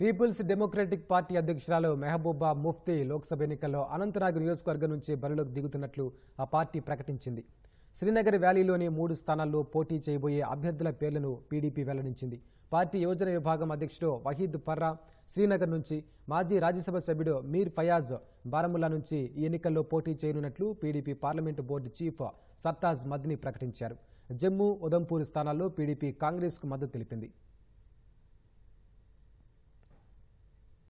Peoples democratic party అధ్యక్షురాలు మెహబూబా ముఫ్తీ లోక్సభ ఎన్నికల్లో అనంతనాగ్ నియోజకవర్గం నుంచి బరిలోకి దిగుతున్నట్లు ఆ పార్టీ ప్రకటించింది. శ్రీనగర్ వ్యాలీలోని మూడు స్థానాల్లో పోటీ చేయబోయే అభ్యర్థుల పేర్లను పీడీపీ వెల్లడించింది. పార్టీ యోజన విభాగం అధ్యక్షుడు వహీద్ పర్రా శ్రీనగర్ నుంచి మాజీ రాజ్యసభ సభ్యుడు మీర్ ఫయాజ్ బారముల్లా నుంచి ఈ ఎన్నికల్లో పోటీ చేయనున్నట్లు PDP parliament board chief Sartaj Madni ప్రకటించారు. జమ్మూ ఉదంపూర్ స్థానాల్లో పీడీపీ కాంగ్రెస్కు మద్దతు తెలిపింది.